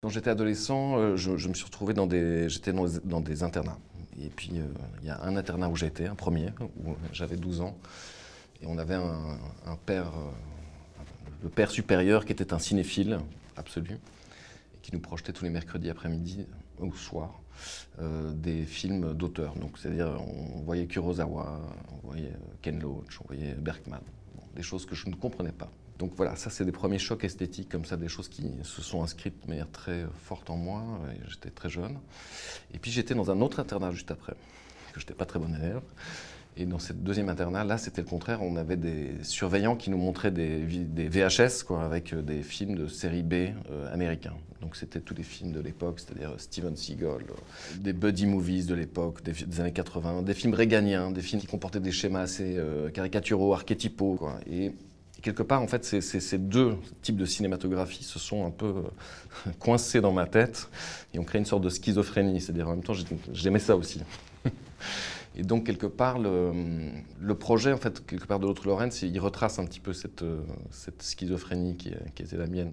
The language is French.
Quand j'étais adolescent, euh, je, me suis retrouvé dans des, j'étais dans, des internats. Et puis, euh, il y a un internat où été, un premier, où j'avais 12 ans. Et on avait un, père, euh, le père supérieur qui était un cinéphile absolu, et qui nous projetait tous les mercredis après-midi ou soir des films d'auteurs. Donc, c'est-à-dire, on voyait Kurosawa, on voyait Ken Loach, on voyait Bergman, des choses que je ne comprenais pas. Donc voilà, ça c'est des premiers chocs esthétiques comme ça, des choses qui se sont inscrites de manière très forte en moi. et J'étais très jeune. Et puis j'étais dans un autre internat juste après, que j'étais pas très bon élève. Et dans ce deuxième internat, là, c'était le contraire. On avait des surveillants qui nous montraient des, VHS quoi, avec euh, des films de série B euh, américains. Donc c'était tous les films de l'époque, c'est-à-dire Steven Seagal, euh, des buddy movies de l'époque, des, des années 80, des films réganiens, des films qui comportaient des schémas assez euh, caricaturaux, archétypaux. Quoi. Et, quelque part, en fait, ces, deux types de cinématographie se sont un peu euh, coincés dans ma tête et ont créé une sorte de schizophrénie. C'est-à-dire en même temps, j'ai- j'aimais ça aussi. Et donc, quelque part, le, projet, en fait, quelque part de l'autre Lorraine, il retrace un petit peu cette, euh, schizophrénie qui, qui était la mienne.